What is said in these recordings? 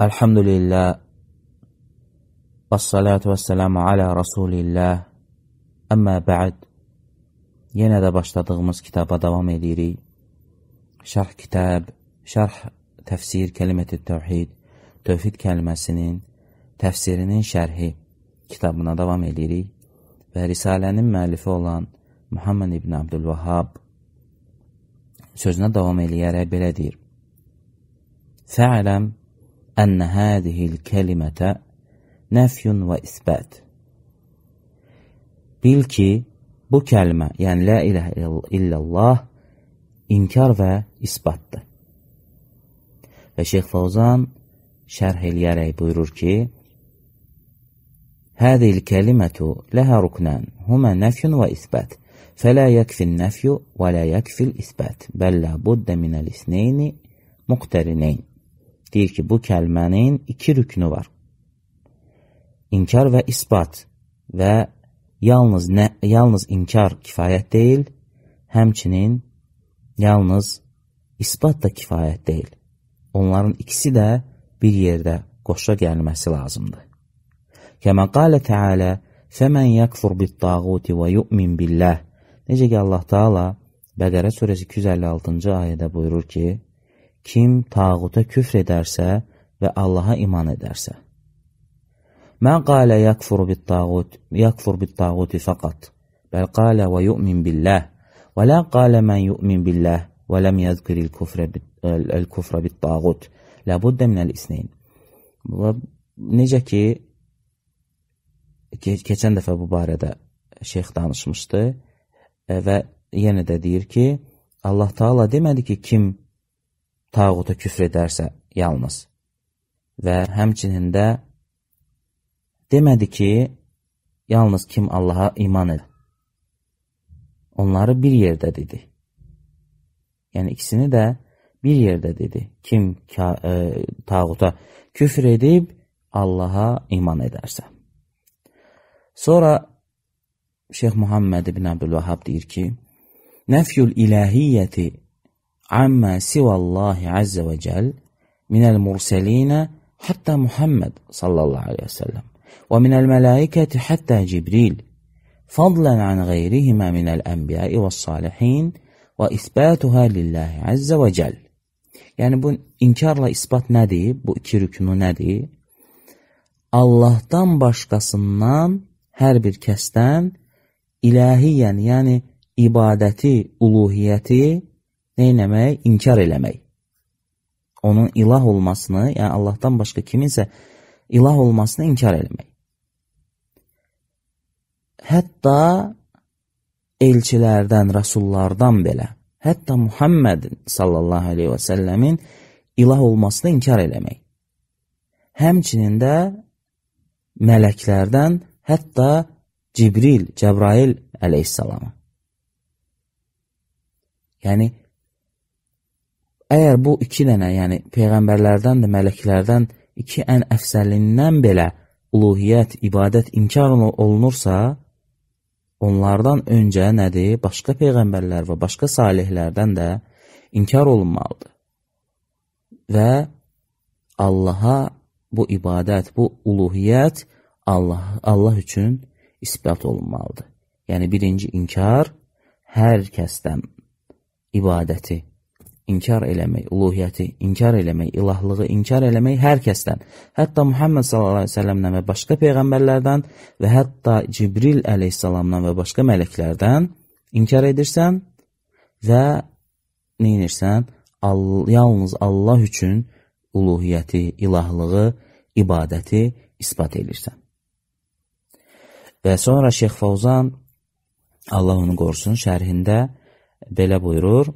Elhamdülillah və salatu və selamu alə Rasulillah Əmmə bə'd Yenə də başladığımız kitaba davam edirik. Şərh kitab, şərh təfsir kəlimət-i təvhid, tövhid kəlməsinin təfsirinin şərhi kitabına davam edirik və Risalənin müəllifi olan Muhammed ibn Abdülvahab sözünə davam eləyərək belə deyir. Fə'ləm أن هذه الكلمة نفي وإثبات. Bil ki, bu kəlmə, yəni la ilahə illallah inkar və isbatdır. Və Şeyx Fawzan şərh eləyərək buyurur ki, هذه الكلمة لها ركنان هما نفي وإثبات فلا يكفي النفي ولا يكفي الإثبات بل لابد من الاثنين مقترنين deyir ki, bu kəlmənin iki rüknü var. İnkar və isbat və yalnız, nə, yalnız inkar kifayət deyil, həmçinin yalnız isbat da kifayət deyil. Onların ikisi də bir yerdə qoşa gəlməsi lazımdır. Kəmə qalə Teala Fəmən yəkfur bit-tağuti və yu'min billah Necə ki, Allah Taala Bəqərə surəsi 256-cı ayədə buyurur ki, kim tağuta küfr edərsə və Allaha iman edərsə. Mən qalə yakfuru bit-tağut, yakfur bit-tağuti faqat, bəl qalə və yu'min billah, və la qalə mən yu'min billah və ləm yəzkiril kufra bit-tağut. Ləbuddə minəl-isneyn. Və necə ki, ke keçən dəfə bu barədə şeyx danışmışdı və yenə də deyir ki, Allah Taala demədi ki, kim tağuta küfr edərsə yalnız. Və həmçinin də demədi ki, yalnız kim Allaha iman edir. Onları bir yerdə dedi. Yəni ikisini də bir yerdə dedi. Kim e, tağuta küfr edib Allaha iman edərsə. Sonra Şeyx Muhammed ibn Abdülvahab deyir ki, Nəfyül ilahiyyəti عما سوى الله عز وجل من المرسلين حتى محمد صلى الله عليه وسلم ومن الملائكة حتى جبريل فضلا عن غيرهما من الأنبياء والصالحين وإثباتها لله عز وجل Yani bu inkarla ispat nədir? Bu iki rükünü nədir? Allahdan başqasından hər bir kəsdən ilahiyyən, yəni ibadəti, uluhiyyəti neynəmək? İnkar eləmək. Onun ilah olmasını, yəni Allahdan başqa kiminsə ilah olmasını inkar eləmək. Hətta elçilərdən, rasullardan belə, hətta Muhammed sallallahu aleyhi və səlləmin ilah olmasını inkar eləmək. Həmçinin də mələklərdən, hətta Cibril, Cəbrail əleyhissalamı. Yəni, Əgər bu iki dənə, yəni peyğəmbərlərdən də, mələklərdən iki ən əfsəlindən belə uluhiyyət, ibadət inkar olunursa, onlardan öncə nədir? Başqa peyğəmbərlər və başqa salihlərdən də inkar olunmalıdır. Və Allaha bu ibadət, bu uluhiyyət Allah, Allah üçün isbat olunmalıdır. Yəni birinci inkar hər kəsdən ibadəti inkar eləmək, uluhiyyəti inkar eləmək, ilahlığı inkar eləmək hər kəsdən, hətta Muhammed sallallahu əleyhi və səlləmdən və başqa peyğəmbərlərdən və hətta Cibril əleyhissalamdan və başqa mələklərdən inkar edirsən və nə edirsən? All yalnız Allah üçün uluhiyyəti, ilahlığı, ibadəti isbat edirsən. Və sonra Şeyx Fawzan Allah onu qorusun şərhində belə buyurur: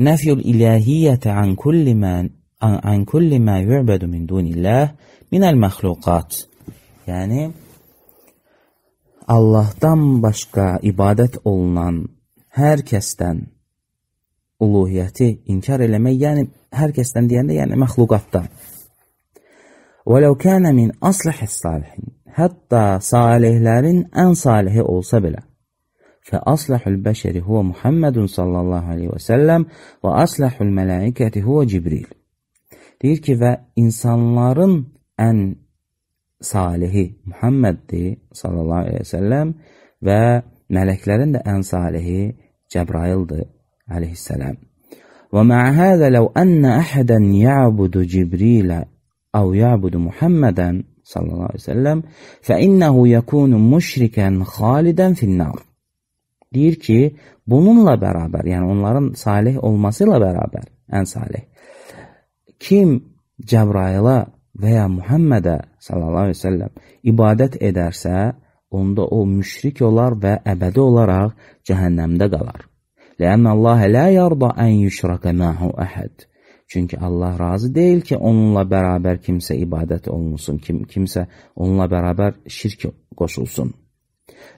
Nəfyul ilahiyyətə an kulli mə an, an kulli mə yu'bədu min dunillah minəl məxluqat. Yəni Allahdan başqa ibadət olunan hər kəsdən uluhiyyəti inkar eləmək, yəni hər kəsdən deyəndə, yəni məxluqatdan. وَلَوْ كَانَ مِنْ أَصْلِحِ الصَّالِحِينَ Hətta salihlərin ən salihi olsa belə. فأصلح البشر هو محمد صلى الله عليه وسلم وأصلح الملائكة هو جبريل. Deyir ki və insanların ən salihi Muhammeddir sallallahu aleyhi ve sellem və mələklərin də ən salihi Cəbraildir aleyhisselam. Və mə hada law ənə əhədən ya'budu Cibrilə əv ya'budu Muhammedən sallallahu aleyhi ve sellem fə innəhu yəkunu müşrikən xalidən finnar deyir ki, bununla bərabər, yəni onların salih olması ilə bərabər, ən salih. Kim Cəbraila və ya Muhammədə sallallahu əleyhi və səlləm ibadət edərsə, onda o müşrik olar və əbədi olaraq cəhənnəmdə qalar. Ləənnə Allah lə yarda ən yüşrəkə məhu əhəd. Çünki Allah razı deyil ki, onunla bərabər kimsə ibadət olunsun, kim, kimsə onunla bərabər şirk qoşulsun.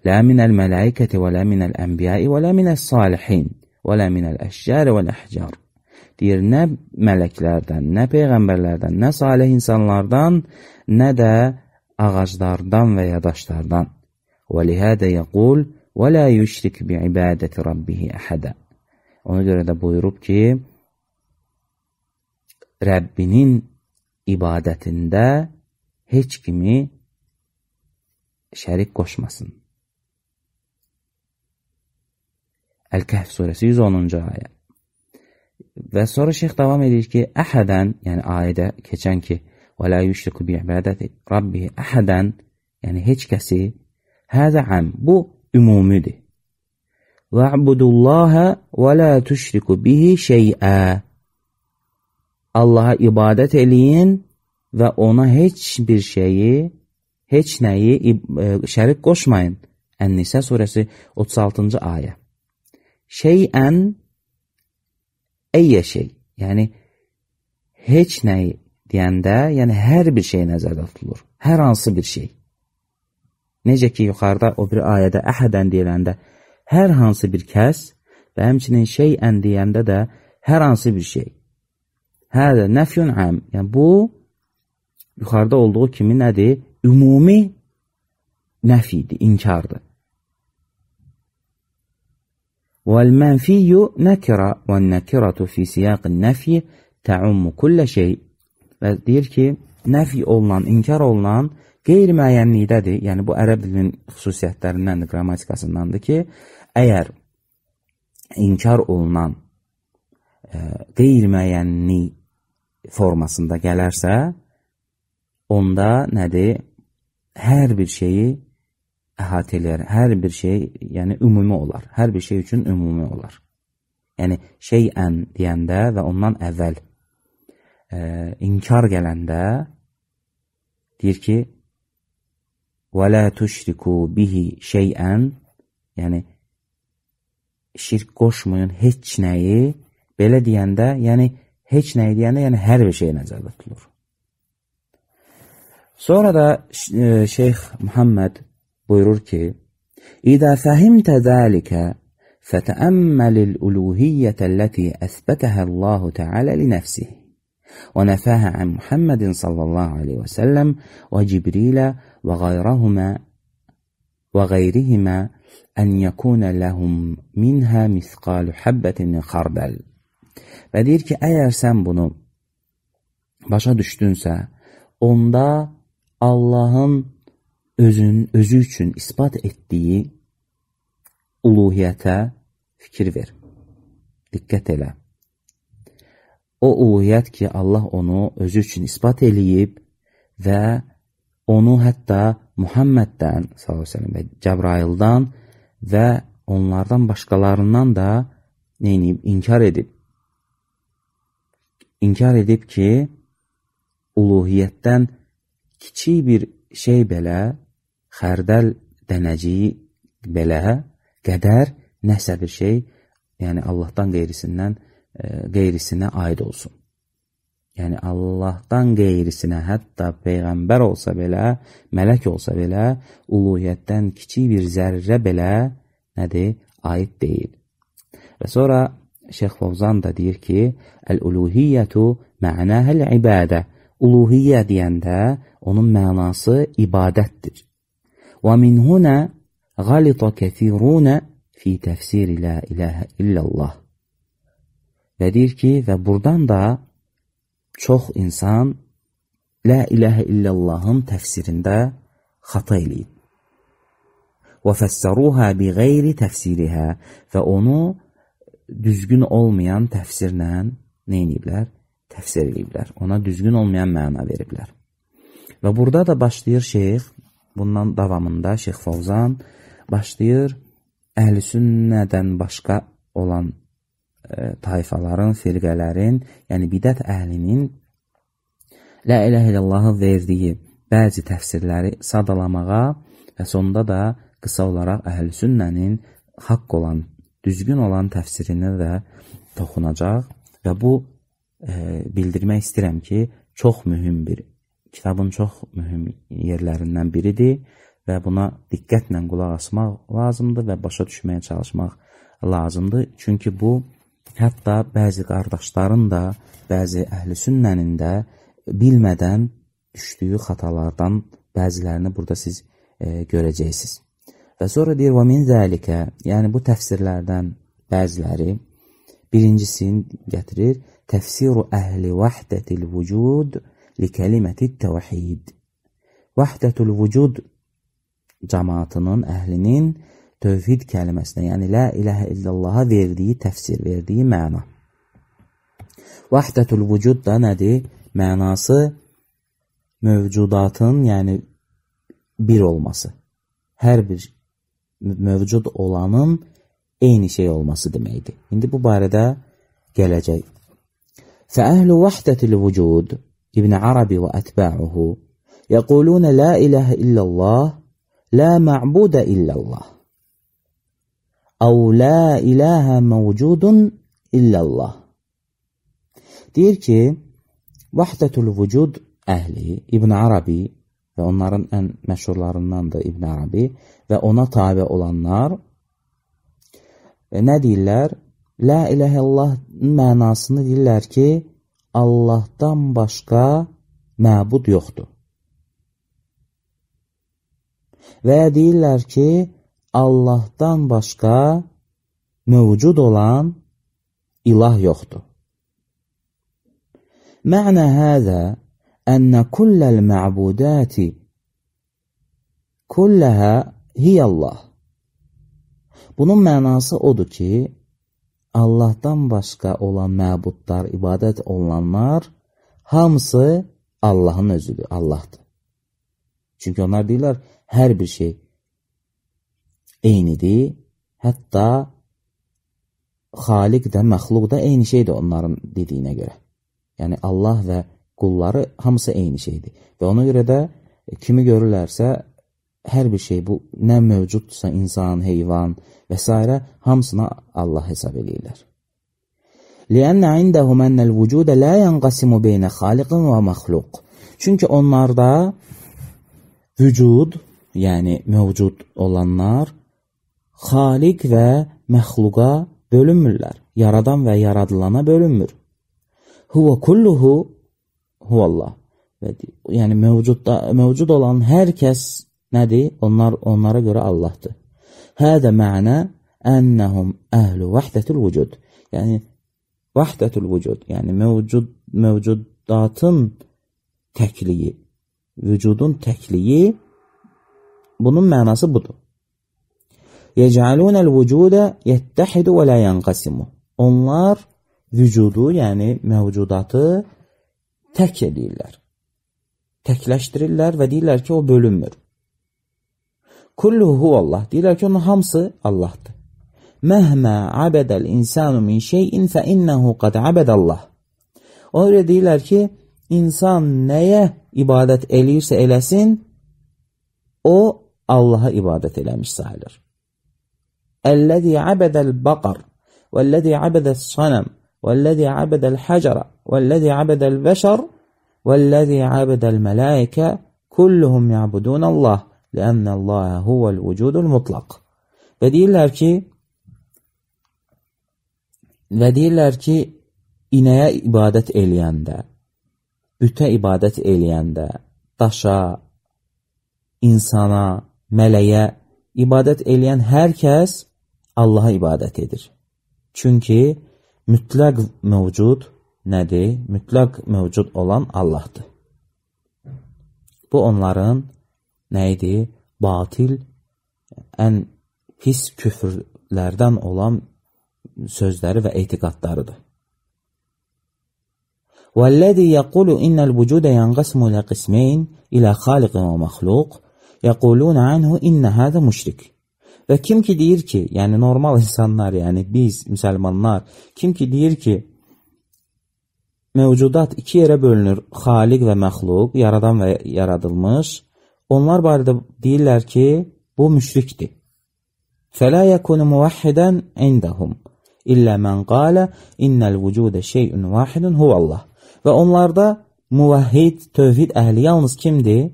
Lə minəl ənbiyai və lə minəl salihin və lə minəl əşcəri və əhcar. Deyir, nə mələklərdən, nə peyğəmbərlərdən, nə salih insanlardan, nə də ağaclardan və ya daşlardan. Və lihədə yəqul, Və la yüşrik bi ibadəti rabbihi əhədə. Ona görə də buyurub ki, Rəbbinin ibadətində heç kimi şərik qoşmasın. Əl-Kəhf surəsi 110-cu ayə. Və sonra şeyx davam edir ki, əhədən, yəni ayədə keçən ki, və la yüşriku bi ibadəti rabbihi əhədən, yəni heç kəsi, həzə əm, bu ümumidir. Va'budullaha və la tuşriku bihi şey'a. Allaha ibadət eləyin və ona heç bir şeyi, heç nəyi e, şərik qoşmayın. Ən-Nisə surəsi 36-cı ayə. Şeyən əyyə şey, yəni heç nəyi deyəndə, yəni hər bir şey nəzərdə tutulur. Hər hansı bir şey. Necə ki, yuxarıda o bir ayədə əhədən deyiləndə hər hansı bir kəs və həmçinin şeyən deyəndə də hər hansı bir şey. Hədə nəfyun əm. Yəni, bu, yuxarıda olduğu kimi nədir? Ümumi nəfidir, inkardır. وَالْمَنْفِيُّ نَكِرَ وَالنَّكِرَةُ فِي سِيَاقِ النَّفْيِ تَعُمُّ كُلَّ şey Və deyir ki, nəfi olunan, inkar olunan Qeyri-müəyyənlikdədir, yəni bu ərəb dilinin xüsusiyyətlərindəndir, qrammatikasındandır ki, əgər inkar olunan e, qeyri-müəyyənlik formasında gələrsə, onda nədir? Hər bir şeyi əhatə eləyər. Hər bir şey, yəni ümumi olar. Hər bir şey üçün ümumi olar. Yəni şeyən deyəndə və ondan əvvəl e, inkar gələndə deyir ki, və la tuşriku bihi şeyən yəni şirk qoşmayın heç nəyi belə deyəndə, yəni heç nəyi deyəndə, yəni hər bir şey nəzərdə tutulur. Sonra da e, Şeyx Muhammed buyurur ki, fəhimtə zəlikə fətəəmməlil uluhiyyətə ləti əsbətəhə Allahu Teala li nəfsihi ونفاها عن محمد صلى الله عليه وسلم وجبريل وغيرهما وغيرهما أن يكون لهم minha misqalu habbatin min xardal. Və deyir ki, əgər sən bunu başa düşdünsə, onda özün özü üçün isbat etdiyi uluhiyyətə fikir ver. Diqqət elə. O uluhiyyət ki, Allah onu özü üçün ispat eləyib və onu hətta Muhamməddən s.ə.v və Cəbraildan və onlardan başqalarından da neyniyib, inkar edib. İnkar edib ki, uluhiyyətdən kiçik bir şey belə, xərdəl dənəciyi belə, qədər nəsə bir şey, yəni Allahdan qeyrisindən qeyrisinə aid olsun. Yəni Allahdan qeyrisinə, hətta peyğəmbər olsa belə, mələk olsa belə, uluhiyyətdən kiçik bir zərrə belə nədir? Aid deyil. Və sonra Şeyx Fovzan da deyir ki, Əl-uluhiyyətu mənəhəl ibadə. Uluhiyyə deyəndə onun mənası ibadətdir. Min huna qalita kəthiruna fi təfsiri la ilahə illallah. Və deyir ki, və buradan da çox insan La ilahə illallahın təfsirində xata eləyib. Və fəssəruhə bi qeyri təfsirihə və onu düzgün olmayan təfsirlə nə ediblər? Təfsir ediblər. Ona düzgün olmayan məna veriblər. Və burada da başlayır şeyx, bundan davamında Şeyx Fovzan başlayır. Əhl-i sünnədən başqa olan e, tayfaların, firqələrin, yəni bidət əhlinin La ilahe illallahı verdiyi bəzi təfsirləri sadalamağa və sonda da qısa olaraq əhl-i sünnənin haqq olan, düzgün olan təfsirinə də toxunacaq və bu e, bildirmək istəyirəm ki, çox mühüm bir kitabın çox mühüm yerlərindən biridir və buna diqqətlə qulaq asmaq lazımdır və başa düşməyə çalışmaq lazımdır. Çünki bu hətta bəzi qardaşların da, bəzi əhl-i sünnənin də bilmədən düşdüyü xatalardan bəzilərini burada siz e, görəcəksiniz. Və sonra deyir, və min zəlikə, yəni bu təfsirlərdən bəziləri birincisini gətirir, təfsiru əhli vəhdətil vücud likəliməti təvhid. Vahdətul vücud cəmaatının, əhlinin tövhid kəlməsinə, yəni la ilahə illəllaha verdiyi təfsir, verdiyi məna. Vahdətul vücud da nədir? Mənası mövcudatın, yəni bir olması. Hər bir mövcud olanın eyni şey olması deməkdir. İndi bu barədə gələcək. Fəəhlu vahdətil vücud ابن عربي وأتباعه يقولون لا إله إلا الله لا معبود إلا الله أو لا إله موجود إلا الله deyir ki Vahdətul vücud əhli İbn Arabi və onların ən məşhurlarındandır İbn Arabi və ona tabe olanlar e, nə deyirlər? La ilahə illallahın mənasını deyirlər ki, Allahdan başqa məbud yoxdur. Və deyirlər ki, Allahdan başqa mövcud olan ilah yoxdur. Mə'nə həzə ənə kulləl məbudəti kulləhə hiyəllah. Bunun mənası odur ki, Allahdan başqa olan məbudlar, ibadət olunanlar hamısı Allahın özüdür, Allahdır. Çünki onlar deyirlər, hər bir şey eynidir, hətta xaliq də, məxluq da eyni şeydir onların dediyinə görə. Yəni Allah və qulları hamısı eyni şeydir. Və ona görə də kimi görürlərsə hər bir şey bu nə mövcuddursa insan, heyvan və s. hamısına Allah hesab. Lianna indahum annal vucuda la yanqasimu beyne xaliqin və məxluq. Çünki onlarda vücud, yəni mövcud olanlar xaliq və məxluqa bölünmürlər. Yaradan və yaradılana bölünmür. Huve kulluhu huvallah. Yəni mövcudda mövcud olan hər kəs nədir? Onlar onlara görə Allahdır. Hədə məna ennəhum əhlu vəhdətul vücud. Yəni vəhdətul vücud, yəni mövcud mövcudatın təkliyi, vücudun təkliyi bunun mənası budur. Yec'alunəl vücudə yettəhidu və la yanqasimu. Onlar vücudu, yəni mövcudatı tək edirlər. Təkləşdirirlər və deyirlər ki, o bölünmür. كله هو الله ki, onun همص الله Məhmə abədə insanu min şeyin fə innəhu qad abədə Allah. O deyirlər ki, insan nəyə ibadət eləyirsə eləsin, o Allaha ibadət eləmiş sayılır. Əlləzi abədəl baqar və əlləzi abədəl sanam və əlləzi abədəl həcərə və əlləzi abədəl bəşər və əlləzi abədəl mələikə kulluhum yabudun Allah. لأن الله هو الوجود المطلق və deyirlər ki və deyirlər ki inəyə ibadət eləyəndə bütə ibadət eləyəndə daşa insana, mələyə ibadət eləyən hər kəs Allaha ibadət edir. Çünki mütləq mövcud nədir? Mütləq mövcud olan Allahdır. Bu onların nə idi? Batil, ən pis küfrlərdən olan sözləri və etiqadlarıdır. والذي يقول إن الوجود ينقسم إلى قسمين إلى خالق ومخلوق يقولون عنه إن هذا مشرك Və kim ki deyir ki, yəni normal insanlar, yəni biz müsəlmanlar, kim ki deyir ki, mövcudat iki yerə bölünür, xaliq və məxluq, yaradan və yaradılmış, onlar barədə deyirlər ki, bu müşrikdir. Fələ yəkunu muvahhidən indəhum illə mən qalə innəl vücudə şeyun vahidun huvallah. Və onlarda muvahhid, tövhid əhli yalnız kimdir?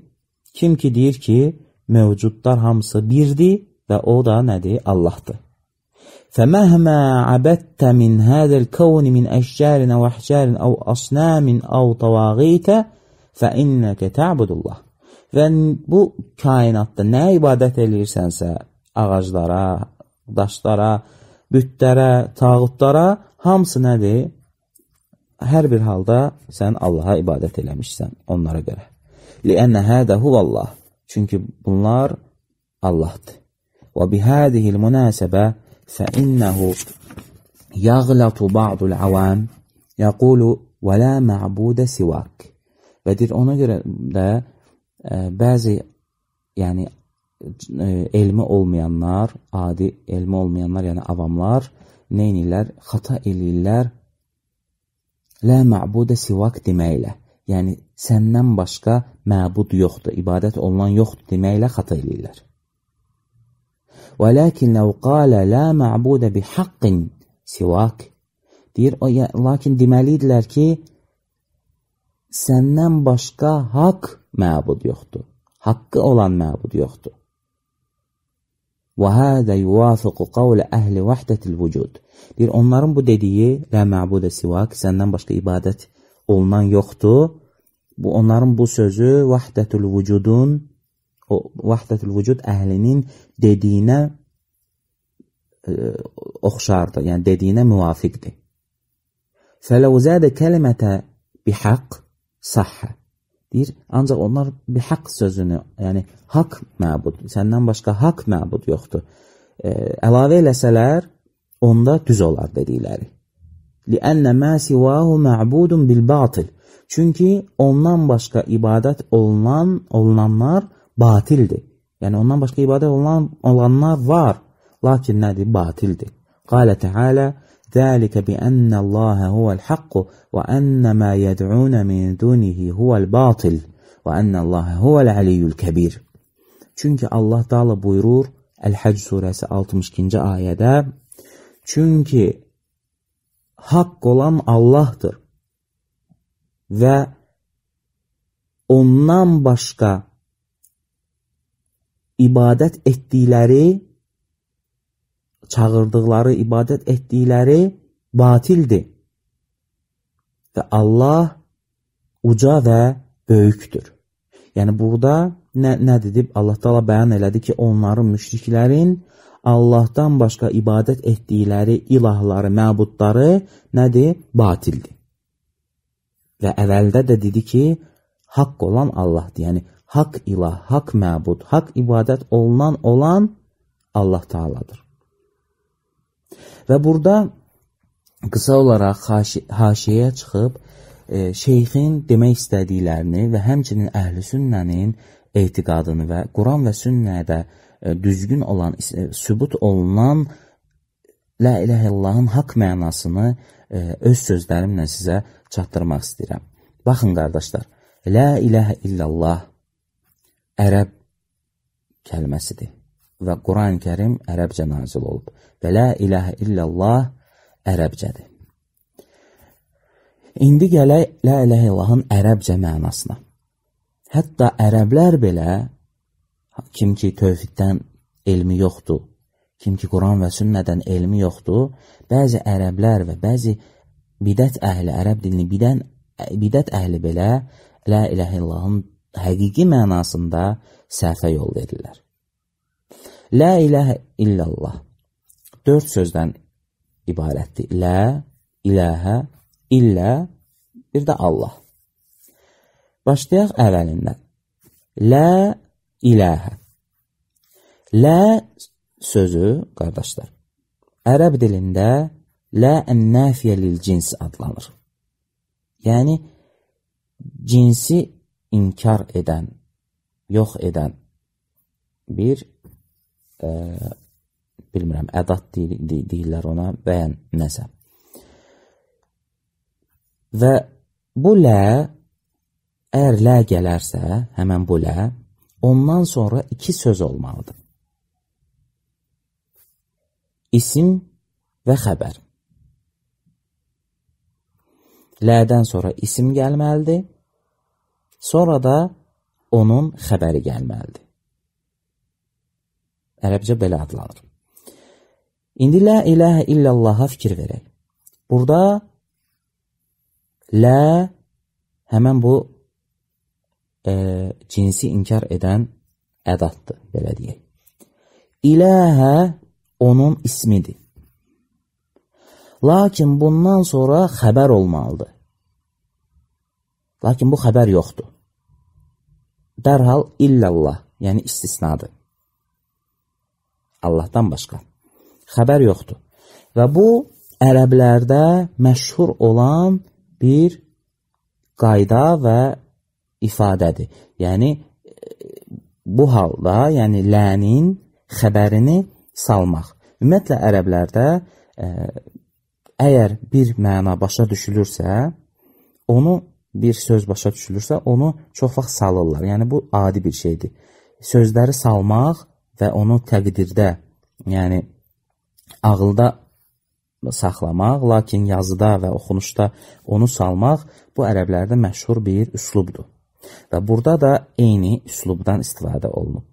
Kim ki deyir ki, mövcudlar hamısı birdir və o da nədir? Allahdır. فَمَهْمَا عَبَدْتَ مِنْ هَذَا الْكَوْنِ مِنْ أَشْجَارٍ أَوْ أَحْجَارٍ أَوْ أَصْنَامٍ أَوْ طَوَاغِيتَ فَإِنَّكَ تَعْبُدُ اللّٰهِ Və bu kainatda nə ibadət eləyirsənsə, ağaclara, daşlara, bütlərə, tağutlara, hamısı nədir? Hər bir halda sən Allaha ibadət eləmişsən onlara görə. Li'ənə hədə huvallah. Çünki bunlar Allahdır. Və bihədihil münasəbə fəinnəhu yəğlətu ba'dul avam yəqulu və la mə'budə sivak. Və deyir, ona görə də bəzi yəni e, elmi olmayanlar, adi elmi olmayanlar, yəni avamlar nə edirlər? Xata eləyirlər. La ma'budə sivak deməklə. Yəni səndən başqa məbud yoxdur, ibadət olunan yoxdur deməklə xata eləyirlər. Walakin law qala la ma'budə bihaqqin sivak deyir, o, lakin deməli idilər ki, səndən başqa haqq məbud yoxdur. Haqqı olan məbud yoxdur. Və hədə yuvafiqu qavlə əhli vəhdətil vücud. Deyir, onların bu dediyi, lə məbudə sivak, səndən başqa ibadət olunan yoxdur. Bu, onların bu sözü vəhdətul vücudun o vahdətül vücud əhlinin dediyinə e, oxşardır, yəni dediyinə müvafiqdir. Fələv zədə kəlimətə bihaq sahhə. Deyir, ancaq onlar bihaq sözünü, yəni haqq məbud, səndən başqa haqq məbud yoxdur. E, əlavə eləsələr, onda düz olar dedikləri. Liənnə mə sivahu məbudun bil batil. Çünki ondan başqa ibadət olunan, olunanlar batildir. Yəni ondan başqa ibadət olunan olanlar var, lakin nədir? Batildir. Qalə Teala: "Zəlikə bi-ənna Allaha huvel-haqq və ənna ma yed'un min dunihi huvel-batil və ənna Allaha huvel-aliyyul-kəbir." Çünki Allah Taala buyurur Əl-Həcc surəsi 62-ci ayədə: Çünki haqq olan Allahdır və ondan başqa ibadət etdikləri, çağırdıqları, ibadət etdikləri batildir. Və Allah uca və böyükdür. Yəni burada nə, nə dedib? Allah Taala bəyan elədi ki, onların müşriklərin Allahdan başqa ibadət etdikləri ilahları, məbudları nədir? Batildir. Və əvvəldə də dedi ki, haqq olan Allahdır. Yəni haqq ilah, haqq məbud, haqq ibadət olunan olan Allah Taaladır. Və burada qısa olaraq haşiyə çıxıb e, şeyxin demək istədiklərini və həmçinin əhl-i sünnənin etiqadını və Quran və sünnədə e, düzgün olan, e, sübut olunan La ilahə illallahın haqq mənasını e, öz sözlərimlə sizə çatdırmaq istəyirəm. Baxın qardaşlar, La ilahə illallah ərəb kəlməsidir və Quran-ı Kərim ərəbcə nazil olub. Və la ilahə illallah ərəbcədir. İndi gələk la ilahə illallahın ərəbcə mənasına. Hətta ərəblər belə kim ki tövhiddən elmi yoxdur, kim ki Quran və sünnədən elmi yoxdur, bəzi ərəblər və bəzi bidət əhli, ərəb dilini bidən bidət əhli belə la ilahə illallahın həqiqi mənasında səhvə yol verirlər. Lə iləhə illallah dörd sözdən ibarətdir. Lə, iləhə, illə, bir də Allah. Başlayaq əvvəlindən. Lə iləhə. Lə sözü, qardaşlar, ərəb dilində lə ən-nəfiyə lil cins adlanır. Yəni cinsi inkar edən, yox edən bir e, bilmirəm, ədat deyil, deyirlər ona və ya nəsə. Və bu lə Əgər lə gələrsə, həmən bu lə, ondan sonra iki söz olmalıdır. İsim və xəbər. Lədən sonra isim gəlməlidir, sonra da onun xəbəri gəlməlidir. Ərəbcə belə adlanır. İndi lə iləhə illallaha fikir verək. Burada lə həmən bu e, cinsi inkar edən ədatdır, belə deyək. İləhə onun ismidir. Lakin bundan sonra xəbər olmalıdır. Lakin bu xəbər yoxdur. Dərhal illallah, yəni istisnadır. Allahdan başqa. Xəbər yoxdur. Və bu ərəblərdə məşhur olan bir qayda və ifadədir. Yəni bu halda, yəni lənin xəbərini salmaq. Ümumiyyətlə ərəblərdə ə, e, əgər bir məna başa düşülürsə, onu bir söz başa düşülürsə, onu çox vaxt salırlar. Yəni bu adi bir şeydir. Sözləri salmaq və onu təqdirdə, yəni ağılda saxlamaq, lakin yazıda və oxunuşda onu salmaq bu ərəblərdə məşhur bir üslubdur. Və burada da eyni üslubdan istifadə olunub.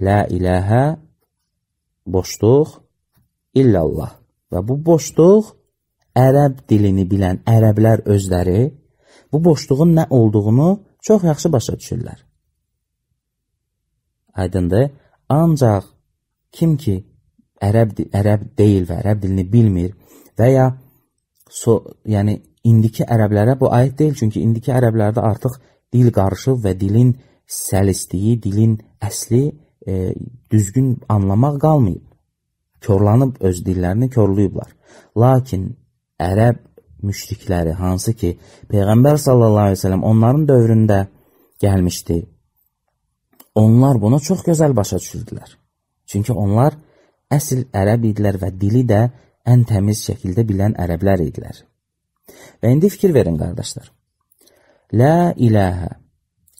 La iləhə boşluq illallah. Və bu boşluq ərəb dilini bilən ərəblər özləri bu boşluğun nə olduğunu çox yaxşı başa düşürlər. Aydındır? Ancaq kim ki ərəb ərəb deyil və ərəb dilini bilmir və ya so, yəni indiki ərəblərə bu aid deyil, çünki indiki ərəblərdə artıq dil qarışıb və dilin səlisliyi, dilin əsli e, düzgün anlamaq qalmayıb. Körlanıb öz dillərini körlüyüblər. Lakin ərəb müşrikləri hansı ki Peyğəmbər sallallahu əleyhi və səlləm onların dövründə gəlmişdi. Onlar bunu çox gözəl başa düşürdülər. Çünki onlar əsl ərəb idilər və dili də ən təmiz şəkildə bilən ərəblər idilər. Və indi fikir verin qardaşlar. Lə iləhə.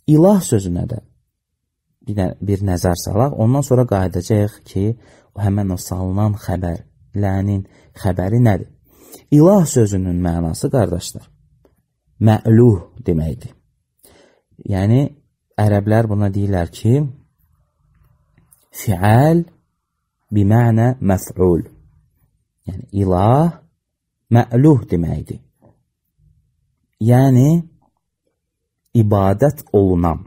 İlah sözünə də bir, bir nəzər salaq. Ondan sonra qayıdacaq ki, o həmən o salınan xəbər, lənin xəbəri nədir? İlah sözünün mənası, qardaşlar, mə'luh deməkdir. Yəni, ərəblər buna deyirlər ki, fiəl bimənə məf'ul. Yəni, ilah mə'luh deməkdir. Yəni, ibadət olunan.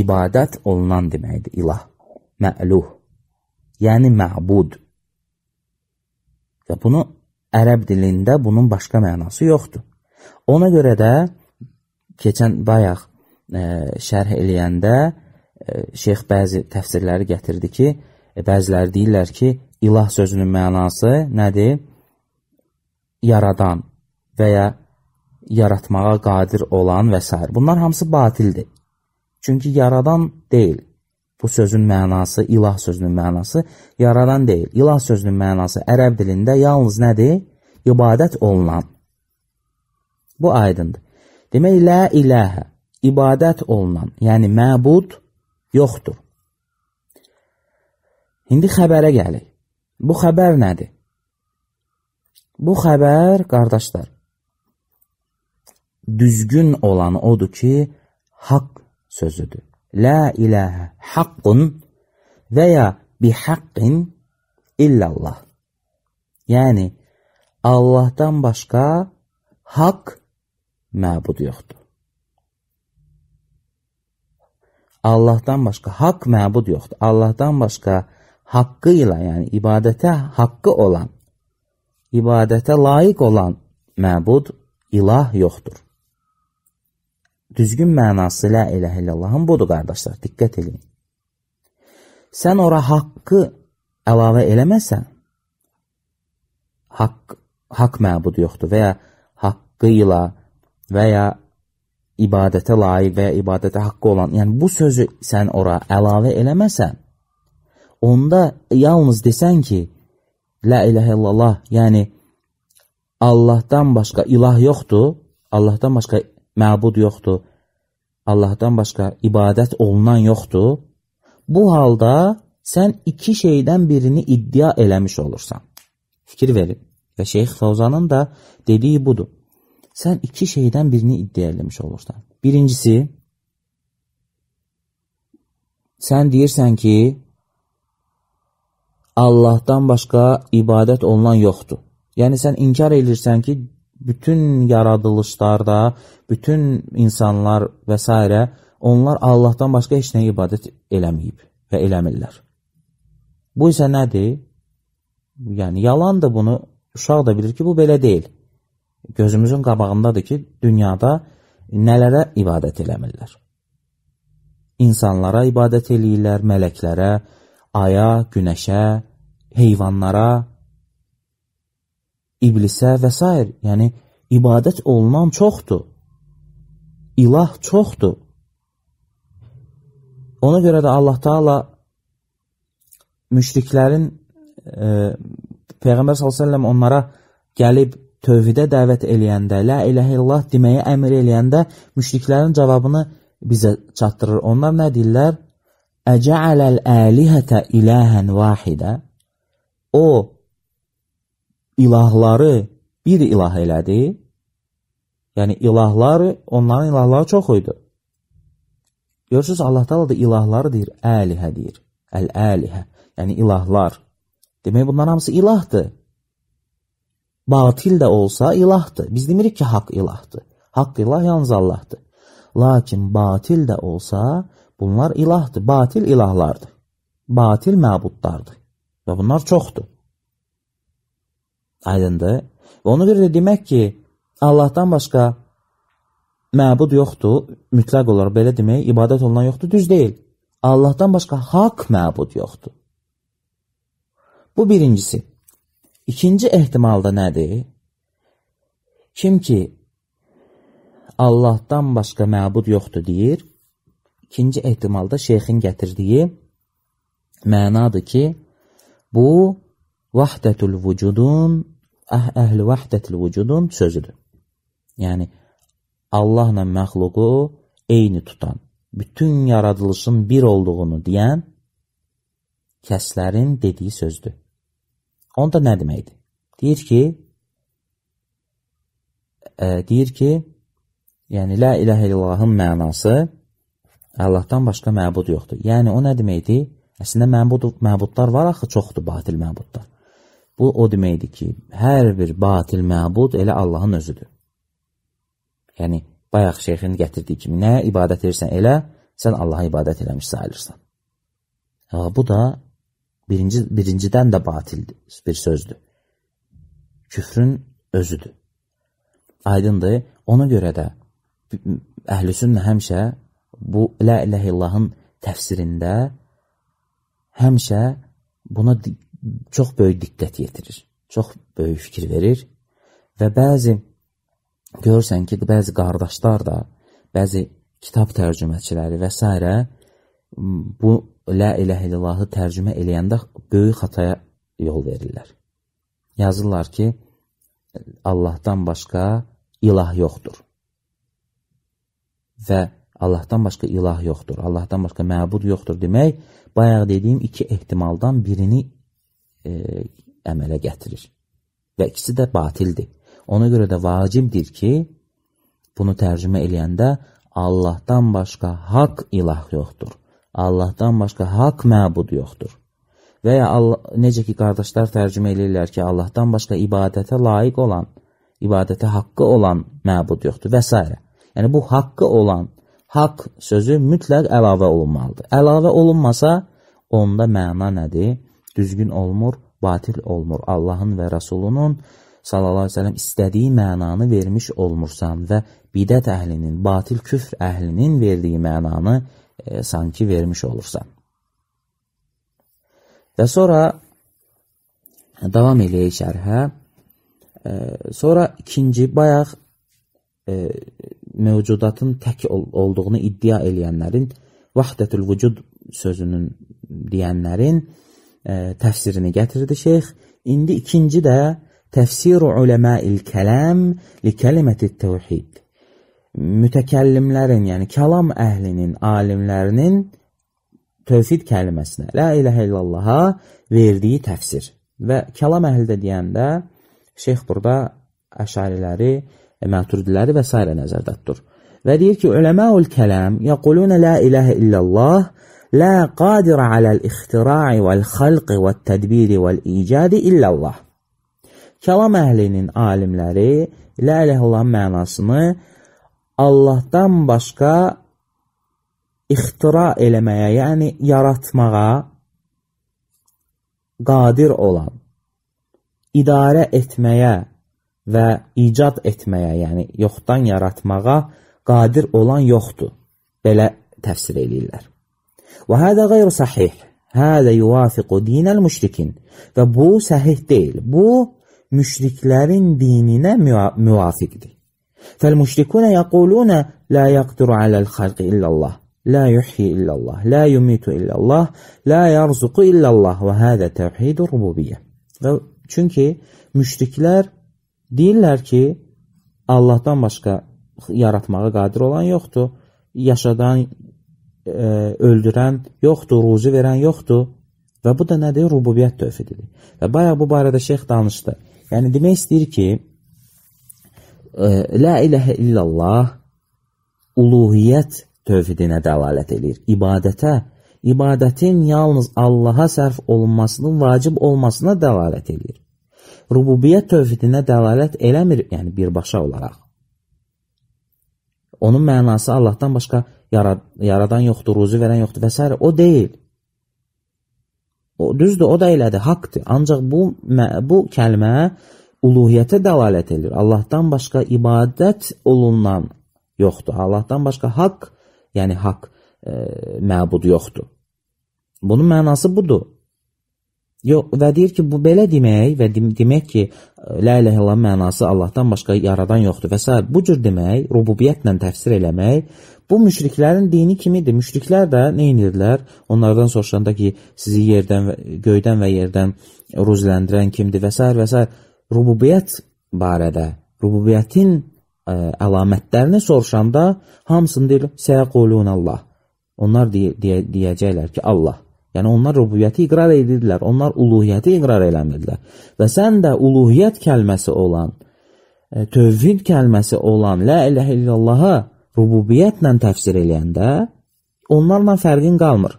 İbadət olunan deməkdir ilah. Mə'luh. Yəni məbud. Və bunu ərəb dilində bunun başqa mənası yoxdur. Ona görə də keçən bayaq şərh eləyəndə şeyx bəzi təfsirləri gətirdi ki, e, bəziləri deyirlər ki, ilah sözünün mənası nədir? Yaradan və ya yaratmağa qadir olan və s. Bunlar hamısı batildir. Çünki yaradan deyil. Bu sözün mənası, ilah sözünün mənası yaradan deyil. İlah sözünün mənası ərəb dilində yalnız nədir? İbadət olunan. Bu aydındır. Demək, lə iləhə, ibadət olunan, yəni məbud yoxdur. İndi xəbərə gəlir. Bu xəbər nədir? Bu xəbər, qardaşlar, düzgün olan odur ki, haqq sözüdür. La ilahə haqqun və ya bihaqqin illallah. Yəni, Allahdan başqa haqq məbud yoxdur. Allahdan başqa haqq məbud yoxdur. Allahdan başqa haqqı ilə, yəni ibadətə haqqı olan, ibadətə layiq olan məbud ilah yoxdur. Düzgün mənası la ilahe illallahın budur qardaşlar, diqqət edin. Sən ora haqqı əlavə eləməsən, haqq, haqq məbud yoxdur və ya haqqı ilə və ya ibadətə layiq və ya ibadətə haqqı olan, yəni bu sözü sən ora əlavə eləməsən, onda yalnız desən ki, la ilahe illallah, yəni Allahdan başqa ilah yoxdur, Allahdan başqa məbud yoxdur, Allahdan başqa ibadət olunan yoxdur. Bu halda sən iki şeydən birini iddia eləmiş olursan. Fikir verin. Və Şeyx Fəvzanın da dediyi budur. Sən iki şeydən birini iddia eləmiş olursan. Birincisi, sən deyirsən ki, Allahdan başqa ibadət olunan yoxdur. Yəni sən inkar edirsən ki, bütün yaradılışlarda, bütün insanlar və s. onlar Allahdan başqa heç nəyə ibadət eləməyib və eləmirlər. Bu isə nədir? Yəni yalandır bunu uşaq da bilir ki, bu belə deyil. Gözümüzün qabağındadır ki, dünyada nələrə ibadət eləmirlər. İnsanlara ibadət eləyirlər, mələklərə, aya, günəşə, heyvanlara, iblisə və s. Yəni, ibadət olunan çoxdur. İlah çoxdur. Ona görə də Allah Taala müşriklərin e, Peyğəmbər s.ə.v onlara gəlib tövhidə dəvət eləyəndə, la iləhə illallah deməyə əmr eləyəndə müşriklərin cavabını bizə çatdırır. Onlar nə deyirlər? Əcəaləl əlihətə iləhən vahidə O ilahları bir ilah elədi. Yəni ilahlar, onların ilahları çox idi. Görürsüz Allah Taala da ilahları deyir, əlihə deyir. Əl-əlihə, yəni ilahlar. Demək bunlar hamısı ilahdır. Batil də olsa ilahdır. Biz demirik ki, haqq ilahdır. Haqq ilah yalnız Allahdır. Lakin batil də olsa bunlar ilahdır. Batil ilahlardır. Batil məbudlardır. Və bunlar çoxdur. Aydındır. Və ona görə də demək ki, Allahdan başqa məbud yoxdur, mütləq olaraq belə demək, ibadət olunan yoxdur, düz deyil. Allahdan başqa haqq məbud yoxdur. Bu birincisi. İkinci ehtimalda nədir? Kim ki Allahdan başqa məbud yoxdur deyir, ikinci ehtimalda şeyxin gətirdiyi mənadır ki, bu vahdətul vücudun, əh əhl-i vahdətul vücudun sözüdür. Yəni, Allahla məxluqu eyni tutan, bütün yaradılışın bir olduğunu deyən kəslərin dediyi sözdür. Onda nə deməkdir? Deyir ki, ə, deyir ki, yəni la ilahə illallahın mənası Allahdan başqa məbud yoxdur. Yəni o nə deməkdir? Əslində məbud məbudlar var axı, çoxdur batil məbudlar. Bu o deməkdir ki, hər bir batil məbud elə Allahın özüdür. Yəni, bayaq şeyxin gətirdiyi kimi, nə ibadət edirsən elə, sən Allaha ibadət eləmiş sayılırsan. Ha, bu da birinci, birincidən də batildir bir sözdür. Küfrün özüdür. Aydındır. Ona görə də əhlüsünnə həmişə bu la ilahe illahın təfsirində həmişə buna çox böyük diqqət yetirir, çox böyük fikir verir və bəzi görürsən ki, bəzi qardaşlar da, bəzi kitab tərcüməçiləri və s. bu la ilahe illallahı tərcümə eləyəndə böyük xataya yol verirlər. Yazırlar ki, Allahdan başqa ilah yoxdur. Və Allahdan başqa ilah yoxdur, Allahdan başqa məbud yoxdur demək, bayaq dediyim iki ehtimaldan birini e, əmələ gətirir. Və ikisi də batildir. Ona görə də vacibdir ki, bunu tərcümə eləyəndə Allahdan başqa haqq ilah yoxdur. Allahdan başqa haqq məbud yoxdur. Və ya Allah, necə ki, qardaşlar tərcümə eləyirlər ki, Allahdan başqa ibadətə layiq olan, ibadətə haqqı olan məbud yoxdur və s. Yəni, bu haqqı olan, haqq sözü mütləq əlavə olunmalıdır. Əlavə olunmasa, onda məna nədir? düzgün olmur, batil olmur. Allahın və Rəsulunun sallallahu əleyhi və səlləm istədiyi mənanı vermiş olmursan və bidət əhlinin, batil küfr əhlinin verdiyi mənanı e, sanki vermiş olursan. Və sonra davam eləyək şərhə. E, sonra ikinci bayaq e, mövcudatın tək ol olduğunu iddia eləyənlərin vahdətül vücud sözünün deyənlərin e, təfsirini gətirdi şeyx. İndi ikinci də Təfsiru uləməil kələm li kəliməti təvhid. Mütəkəllimlərin, yəni kəlam əhlinin, alimlərinin tövhid kəlməsinə, la iləhə illallaha verdiyi təfsir. Və kəlam əhli də deyəndə şeyx burada əşariləri, məturidiləri və s. nəzərdə tutur. Və deyir ki, uləməul kələm yəquluna la iləhə illallah la qadir aləl ixtira'i vəl xalqi vəl tədbiri vəl icadi illallah. Kəlam əhlinin alimləri la ilə olan mənasını Allahdan başqa ixtira eləməyə, yəni yaratmağa qadir olan, idarə etməyə və icad etməyə, yəni yoxdan yaratmağa qadir olan yoxdur. Belə təfsir eləyirlər. Və hədə qeyr sahih. Hədə yuvafiqu dinəl müşrikin. Və bu səhih deyil. Bu müşriklərin dininə müvafiqdir. فالمشركون يقولون لا يقدر على الخلق إلا الله لا يحيي إلا الله لا يميت إلا الله لا يرزق إلا الله وهذا توحيد rububiyyə. Və çünki müşriklər deyirlər ki, Allahdan başqa yaratmağa qadir olan yoxdur, yaşadan, e, öldürən yoxdur, ruzi verən yoxdur. Və bu da nədir? Rububiyyət tövhididir. Və bayaq bu barədə şeyx danışdı. Yəni demək istəyir ki, ə, e, la ilahə illallah uluhiyyət tövhidinə dəlalət edir. İbadətə, ibadətin yalnız Allaha sərf olunmasının vacib olmasına dəlalət edir. Rububiyyət tövhidinə dəlalət eləmir, yəni birbaşa olaraq. Onun mənası Allahdan başqa yarad yaradan yoxdur, ruzi verən yoxdur və s. o deyil. O, düzdür, o da elədir, haqdır. Ancaq bu, bu kəlmə uluhiyyətə dəlalət edir. Allahdan başqa ibadət olunan yoxdur. Allahdan başqa haqq, yəni haqq e, məbud yoxdur. Bunun mənası budur. Yox, və deyir ki, bu belə demək və demək ki, la ilə illallah mənası Allahdan başqa yaradan yoxdur və s. bu cür demək, rububiyyətlə təfsir eləmək, bu müşriklərin dini kimidir. Müşriklər də nə edirdilər? Onlardan soruşanda ki, sizi yerdən, göydən və yerdən ruzləndirən kimdir və s. və s. Rububiyyət barədə, rububiyyətin ə, əlamətlərini soruşanda hamısını deyir, səyəqulun Allah. Onlar deyə, deyə, deyəcəklər ki, Allah. Yəni onlar rububiyyəti iqrar edirdilər, onlar uluhiyyəti iqrar eləmirdilər. Və sən də uluhiyyət kəlməsi olan, e, tövhid kəlməsi olan la ilahə illallahı rububiyyətlə təfsir eləyəndə onlarla fərqin qalmır.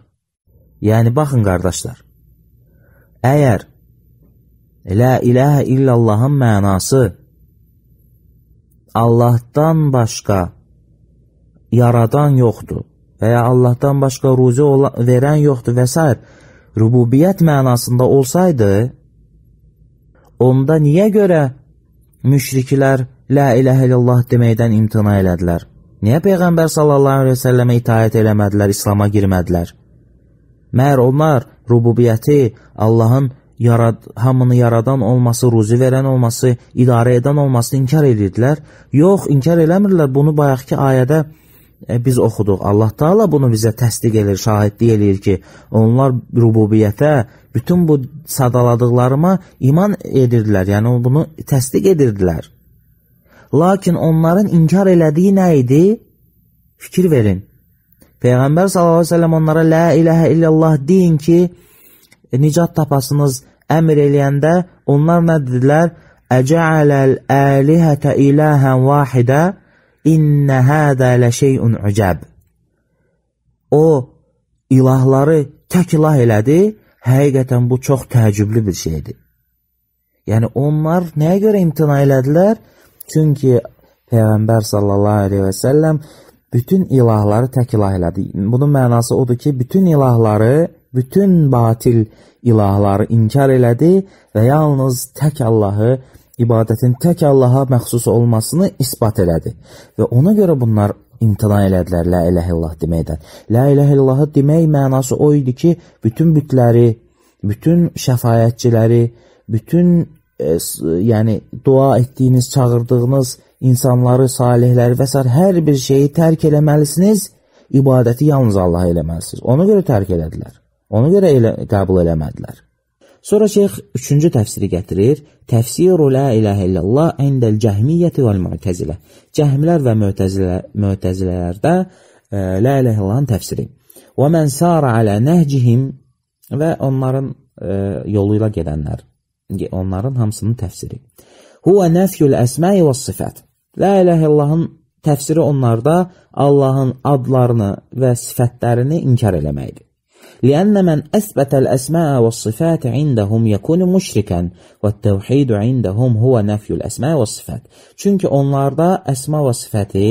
Yəni baxın qardaşlar. Əgər la ilahə illallahın mənası Allahdan başqa yaradan yoxdur və ya Allahdan başqa ruzi verən yoxdur və s. rububiyyət mənasında olsaydı, onda niyə görə müşriklər la iləhə illallah deməkdən imtina elədilər? Niyə Peyğəmbər sallallahu aleyhi ve səlləmə itaət eləmədilər, İslama girmədilər? Məhər onlar rububiyyəti Allahın yarad, hamını yaradan olması, ruzi verən olması, idarə edən olmasını inkar edirdilər. Yox, inkar eləmirlər. Bunu bayaqki ayədə e, biz oxuduq. Allah Taala bunu bizə təsdiq edir, şahidlik eləyir ki, onlar rububiyyətə, bütün bu sadaladıqlarıma iman edirdilər. Yəni bunu təsdiq edirdilər. Lakin onların inkar elədiyi nə idi? Fikir verin. Peyğəmbər sallallahu əleyhi və səlləm onlara la ilahə illallah deyin ki, e, nicat tapasınız əmr eləyəndə onlar nə dedilər? Əcəaləl əlihətə ilahən vahidə İnnə hədə lə şeyun ucəb. O, ilahları tək ilah elədi, həqiqətən bu çox təəccüblü bir şeydir. Yəni, onlar nəyə görə imtina elədilər? Çünki Peyğəmbər sallallahu aleyhi və səlləm bütün ilahları tək ilah elədi. Bunun mənası odur ki, bütün ilahları, bütün batil ilahları inkar elədi və yalnız tək Allahı ibadətin tək Allaha məxsus olmasını isbat elədi. Və ona görə bunlar imtina elədilər la ilahe illallah deməkdən. La ilahe illallahı demək mənası o idi ki, bütün bütləri, bütün şəfayətçiləri, bütün e, yəni dua etdiyiniz, çağırdığınız insanları, salihləri və s. hər bir şeyi tərk eləməlisiniz, ibadəti yalnız Allaha eləməlisiniz. Ona görə tərk elədilər. Ona görə elə, qəbul eləmədilər. Sonra şeyx üçüncü təfsiri gətirir. Təfsiru la ilahə illallah indəl cəhmiyyəti vəl mu'təzilə. Cəhmilər və mü'təzilə, mü'təzilələrdə e, la ilahə illallahın təfsiri. Və mən sara alə nəhcihim və onların e, yolu ilə gedənlər. Onların hamısının təfsiri. Huvə nəfyül əsməyi və sifət. La ilahə illallahın təfsiri onlarda Allahın adlarını və sifətlərini inkar eləməkdir. لأن من أثبت الأسماء والصفات عندهم يكون مشركا والتوحيد عندهم هو نفي الأسماء والصفات. Çünki onlarda əsma və sifəti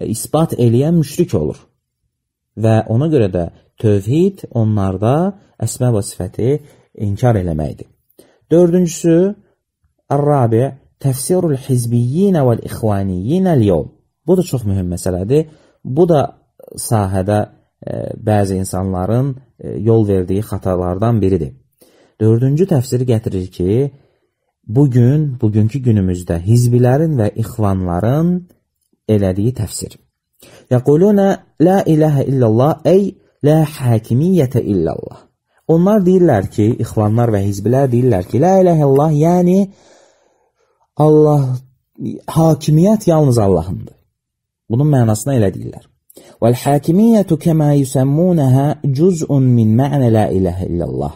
isbat eləyən müşrik olur. Və ona görə də tövhid onlarda əsma və sifəti inkar eləməkdir. Dördüncüsü, Ar-Rabi, təfsirul hizbiyyin vəl-ixvaniyyin el-yevm. Bu da çox mühüm məsələdir. Bu da sahədə bəzi insanların yol verdiyi xatalardan biridir. Dördüncü təfsiri gətirir ki, bugün, bugünkü günümüzdə hizbilərin və ixvanların elədiyi təfsir. Yəquluna la ilahə illallah ey la hakimiyyətə illallah. Onlar deyirlər ki, ixvanlar və hizbilər deyirlər ki, la ilahə illallah, yəni Allah hakimiyyət yalnız Allahındır. Bunun mənasına elə deyirlər. والحاكمية كما يسمونها جزء من معنى لا إله إلا الله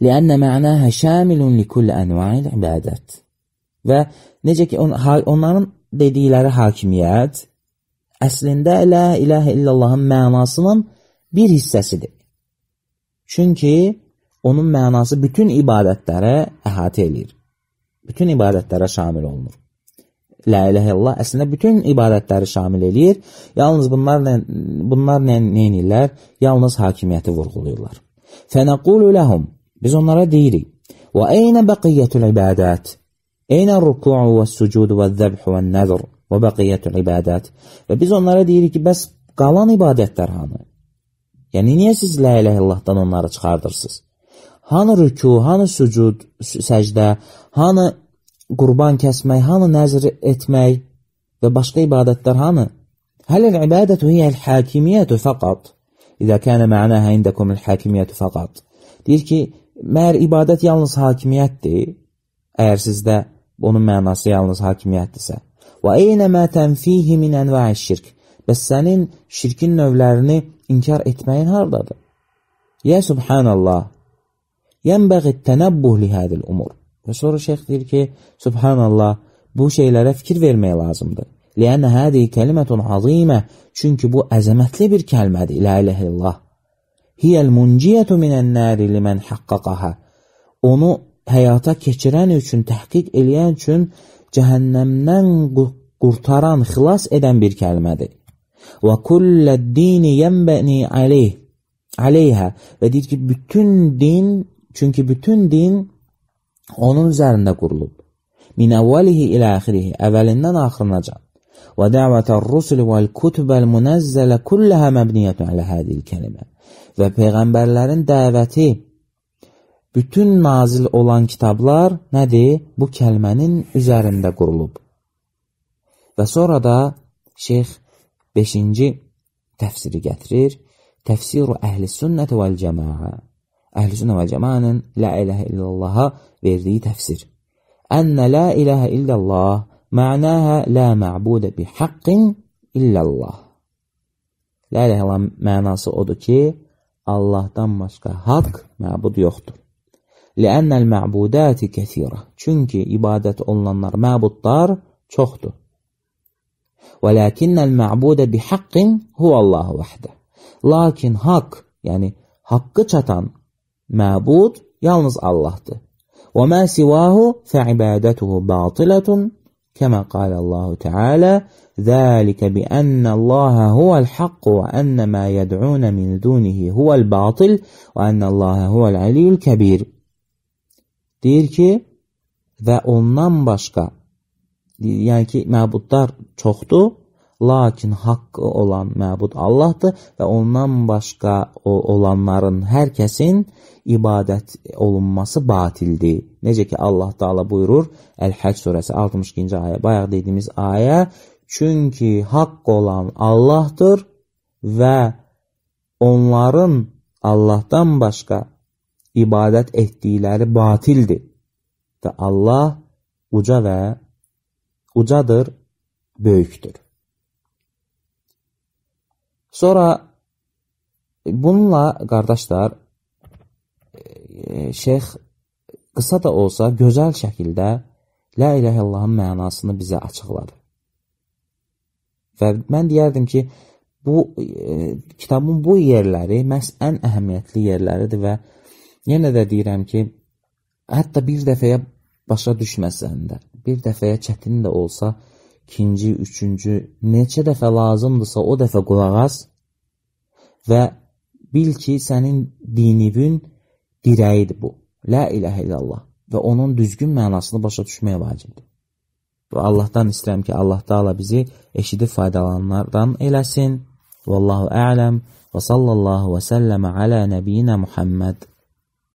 لأن معناها şamilun li kulli enva'il ibadet. Və necə ki on, ha, onların dedikləri hakimiyyət əslində la ilahə illallahın mənasının bir hissəsidir. Çünki onun mənası bütün ibadətlərə əhatə edir. Bütün ibadətlərə şamil olunur. La ilahe illallah əslində bütün ibadətləri şamil eləyir. Yalnız bunlar nə, bunlar nə, nə edirlər? Yalnız hakimiyyəti vurğulayırlar. Fənəqulu ləhum Biz onlara deyirik. Və eynə bəqiyyətul ibadət? Eynə ruku'u və sucudu və zəbhu və nəzr və bəqiyyətul ibadət? Və biz onlara deyirik ki, bəs qalan ibadətlər hanı? Yəni, niyə siz la ilahe illallahdan onları çıxardırsınız? Hanı rüku, hanı sucud, səcdə, hanı qurban kəsmək, hanı nəzr etmək və başqa ibadətlər hanı? Həl ibadətu hiyəl hakimiyyətu fəqat. İzə kənə mənəha indəkumul hakimiyyətu fəqat. Deyir ki, məyər ibadət yalnız hakimiyyətdir? Əgər sizdə onun mənası yalnız hakimiyyətdirsə. Və eynə mə tənfihi min ənvə'i şirk. Bəs sənin şirkin növlərini inkar etməyin hardadır? Yə subhanallah. Yənbəği tənəbbuh li hədil umur. Və sonra şeyx deyir ki, Subhanallah, bu şeylərə fikir vermək lazımdır. Liənə hədi kəlimətun azimə, çünki bu əzəmətli bir kəlmədir, la iləhə illah. Hiyəl munciyyətu minən nəri limən haqqaqaha. Onu həyata keçirən üçün, təhqiq eləyən üçün cəhənnəmdən qurtaran, xilas edən bir kəlmədir. Və kulləd-dini yənbəni aleyh, aleyhə və deyir ki, bütün din, çünki bütün din onun üzərində qurulub. Min əvvəlihi ilə axirihi, əvvəlindən axırınacan. Və dəvətər rusul vəl kutubəl munəzzələ kulləhə məbniyyətun alə hədil kəlimə. Və Peyğəmbərlərin dəvəti, bütün nazil olan kitablar nədir? Bu kəlmənin üzərində qurulub. Və sonra da şeyx 5-ci təfsiri gətirir. Təfsiru əhli sünnəti vəl cəmaə. Əhl-i Sünnə və Cəmanın La iləhə illallaha verdiyi təfsir. Ənə la iləhə illallah mənəhə la mə'budə bi haqqin illallah. La iləhə illallah mənası odur ki, Allahdan başqa haqq məbud yoxdur. Ləənnəl mə'budəti kəsirə. Çünki ibadət olunanlar, məbudlar çoxdur. Və ləkinnəl mə'budə bi haqqin huvəllahu vəhdə. Lakin haqq, yəni haqqı çatan Məbud yalnız Allahdır. Və mə sivahu fəibadətuhu batilətun kəmə qalə Allahu Teala Zəlikə bi ənə Allahə huvəl haqq və ənə mə yəd'unə min dunihi huvəl batil və ənə Allahə huvəl aliyyül kəbir. Deyir ki, və ondan başqa yəni ki, məbudlar çoxdur, lakin haqqı olan məbud Allahdır və ondan başqa olanların hər kəsin ibadət olunması batildir. Necə ki Allah Taala buyurur Əl-Həcc surəsi 62-ci ayə, bayaq dediyimiz ayə, çünki haqq olan Allahdır və onların Allahdan başqa ibadət etdikləri batildir. Və Allah uca və ucadır, böyükdür. Sonra bununla qardaşlar e, şeyx qısa da olsa gözəl şəkildə La ilahe illallahın mənasını bizə açıqladı. Və mən deyərdim ki, bu e, kitabın bu yerləri məhz ən əhəmiyyətli yerləridir və yenə də deyirəm ki, hətta bir dəfəyə başa düşməsən də, bir dəfəyə çətin də olsa, ikinci, üçüncü, neçə dəfə lazımdırsa o dəfə qulaq as və bil ki, sənin dinivin dirəyidir bu. La ilahə illallah və onun düzgün mənasını başa düşmək vacibdir. Və Allahdan istəyirəm ki, Allah Taala bizi eşidib faydalananlardan eləsin. Vallahu a'lam və sallallahu və səlləmə alə nəbiyyinə Muhammed.